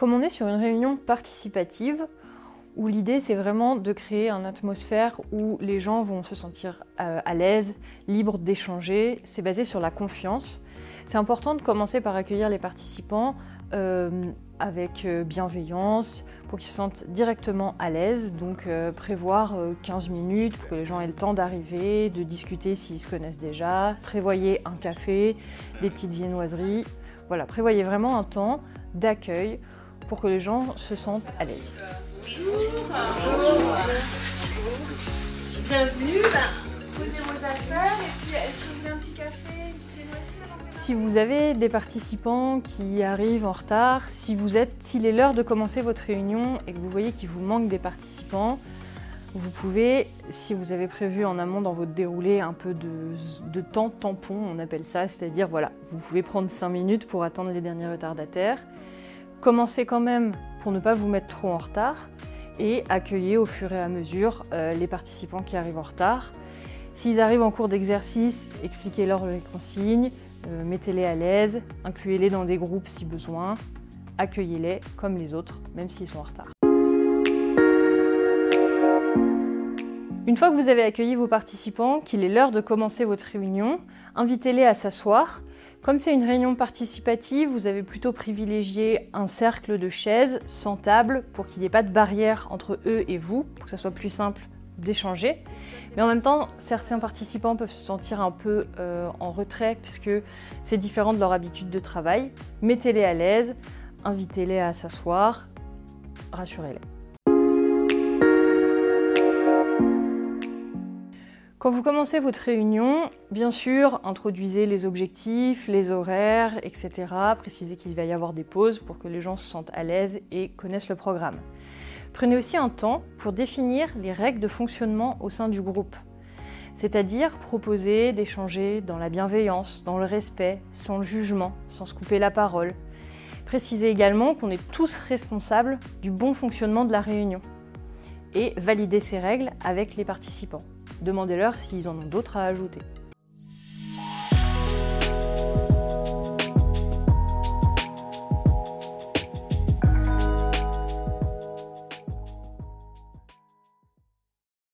Comme on est sur une réunion participative, où l'idée c'est vraiment de créer une atmosphère où les gens vont se sentir euh, à l'aise, libres d'échanger, c'est basé sur la confiance. C'est important de commencer par accueillir les participants euh, avec euh, bienveillance pour qu'ils se sentent directement à l'aise. Donc prévoir 15 minutes pour que les gens aient le temps d'arriver, de discuter s'ils se connaissent déjà. Prévoyez un café, des petites viennoiseries. Voilà, prévoyez vraiment un temps d'accueil pour que les gens se sentent à l'aise. Bonjour. Bonjour. Bienvenue. Ben, posez vos affaires et puis est-ce que vous voulez un petit café si vous avez des participants qui arrivent en retard, si vous êtes, s'il est l'heure de commencer votre réunion et que vous voyez qu'il vous manque des participants, vous pouvez, si vous avez prévu en amont dans votre déroulé un peu de, de temps tampon, on appelle ça, c'est-à-dire voilà, vous pouvez prendre 5 minutes pour attendre les derniers retardataires. Commencez quand même pour ne pas vous mettre trop en retard et accueillez au fur et à mesure euh, les participants qui arrivent en retard. S'ils arrivent en cours d'exercice, expliquez-leur les consignes, euh, mettez-les à l'aise, incluez-les dans des groupes si besoin, accueillez-les comme les autres, même s'ils sont en retard. Une fois que vous avez accueilli vos participants, qu'il est l'heure de commencer votre réunion, invitez-les à s'asseoir comme c'est une réunion participative, vous avez plutôt privilégié un cercle de chaises sans table pour qu'il n'y ait pas de barrière entre eux et vous, pour que ça soit plus simple d'échanger. Mais en même temps, certains participants peuvent se sentir un peu euh, en retrait puisque c'est différent de leur habitude de travail. Mettez-les à l'aise, invitez-les à s'asseoir, rassurez-les. Quand vous commencez votre réunion, bien sûr, introduisez les objectifs, les horaires, etc. Précisez qu'il va y avoir des pauses pour que les gens se sentent à l'aise et connaissent le programme. Prenez aussi un temps pour définir les règles de fonctionnement au sein du groupe. C'est-à-dire proposer d'échanger dans la bienveillance, dans le respect, sans le jugement, sans se couper la parole. Précisez également qu'on est tous responsables du bon fonctionnement de la réunion et valider ces règles avec les participants. Demandez-leur s'ils en ont d'autres à ajouter.